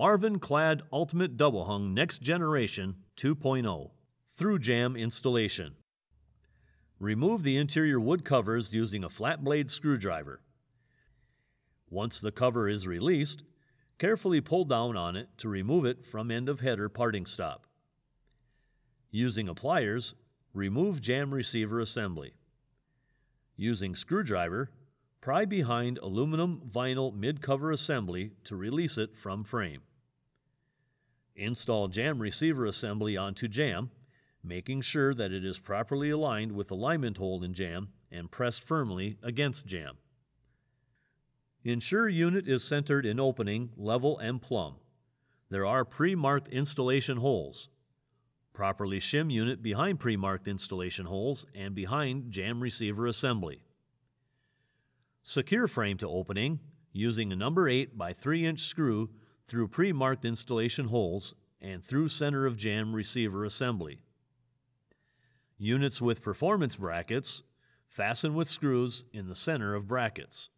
Marvin Clad Ultimate Double Hung Next Generation 2.0 Through Jamb Installation. Remove the interior wood covers using a flat blade screwdriver. Once the cover is released, carefully pull down on it to remove it from end of header parting stop. Using a pliers, remove jamb receiver assembly. Using screwdriver, pry behind aluminum vinyl mid-cover assembly to release it from frame. Install jamb receiver assembly onto jamb, making sure that it is properly aligned with alignment hole in jamb and pressed firmly against jamb. Ensure unit is centered in opening, level, and plumb. There are pre-marked installation holes. Properly shim unit behind pre-marked installation holes and behind jamb receiver assembly. Secure frame to opening using a number 8 by 3 inch screw through pre-marked installation holes and through center of jamb receiver assembly. Units with performance brackets fasten with screws in the center of brackets.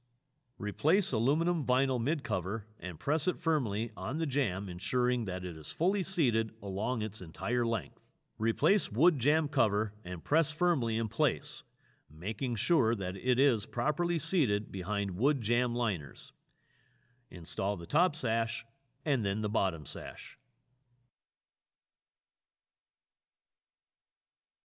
Replace aluminum vinyl mid-cover and press it firmly on the jamb, ensuring that it is fully seated along its entire length. Replace wood jamb cover and press firmly in place, making sure that it is properly seated behind wood jamb liners. Install the top sash and then the bottom sash.